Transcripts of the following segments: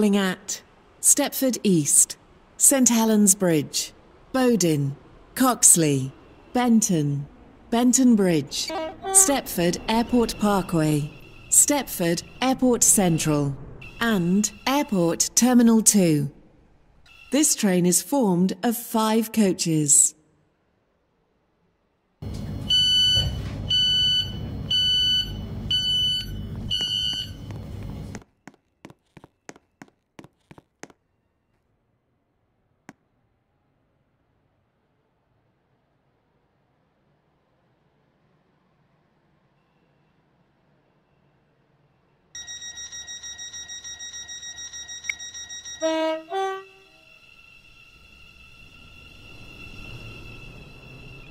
Calling at Stepford East, St Helens Bridge, Bowdon, Coxly, Benton, Benton Bridge, Stepford Airport Parkway, Stepford Airport Central, and Airport Terminal 2. This train is formed of five coaches.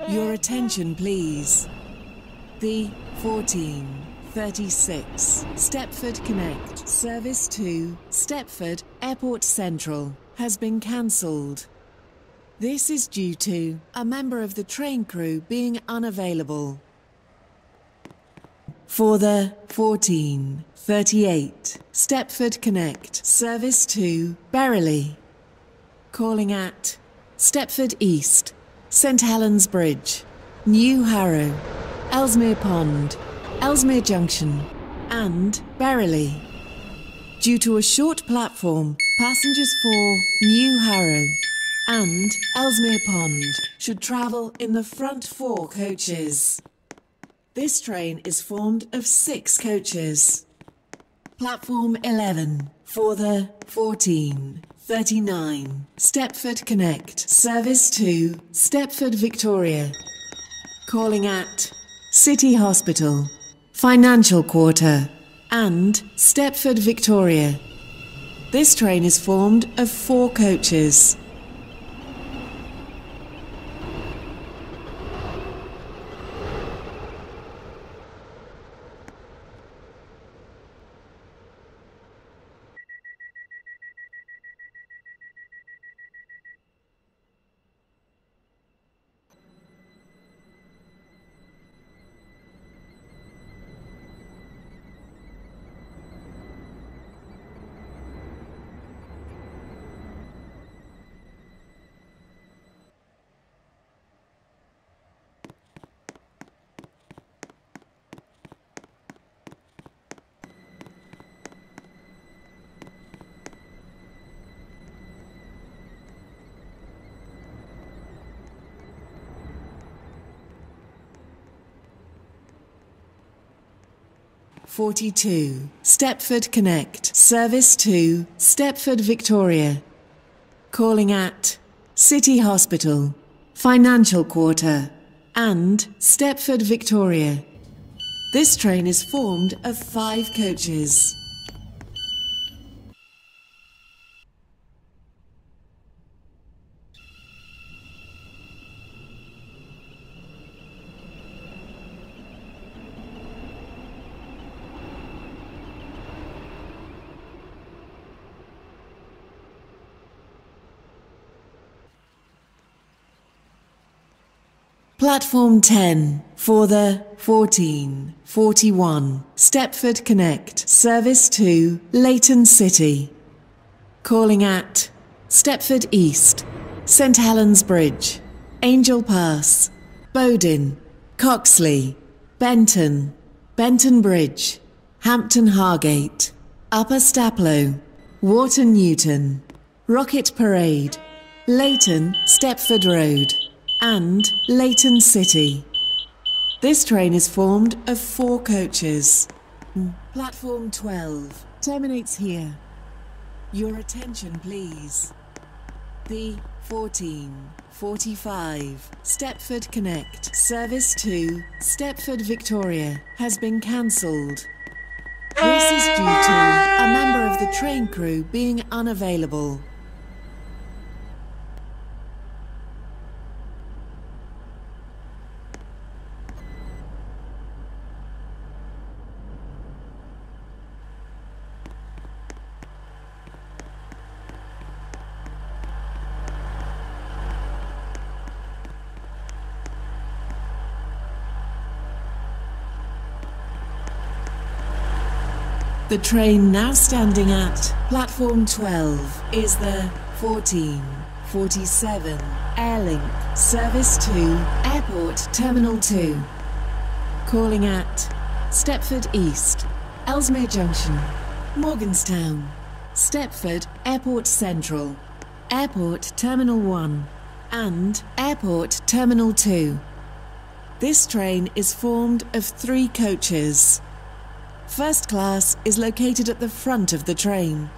Your attention, please. The 1436 Stepford Connect service to Stepford Airport Central has been cancelled. This is due to a member of the train crew being unavailable. For the 1438 Stepford Connect service to Berrily. Calling at Stepford East, St Helens Bridge, New Harrow, Ellesmere Pond, Ellesmere Junction, and Berrily. Due to a short platform, passengers for New Harrow and Ellesmere Pond should travel in the front four coaches. This train is formed of six coaches. Platform 11 for the 1439 Stepford Connect service to Stepford Victoria. Calling at City Hospital, Financial Quarter, and Stepford Victoria. This train is formed of four coaches. Forty-two Stepford Connect service to Stepford Victoria. Calling at City Hospital, Financial Quarter, and Stepford Victoria. This train is formed of five coaches. Platform 10 for the 1441 Stepford Connect service to Leighton City. Calling at Stepford East, St Helens Bridge, Angel Pass, Bowdon, Coxly, Benton, Benton Bridge, Hampton Hargate, Upper Staploe, Water Newton, Rocket Parade, Leighton Stepford Road, and Leighton City. This train is formed of four coaches. Platform 12 terminates here. Your attention, please. The 1445 Stepford Connect service to Stepford Victoria has been cancelled. This is due to a member of the train crew being unavailable. The train now standing at platform 12 is the 1447 Airlink Service to Airport Terminal 2. Calling at Stepford East, Ellesmere Junction, Morganstown, Stepford Airport Central, Airport Terminal 1, and Airport Terminal 2. This train is formed of three coaches. First class is located at the front of the train.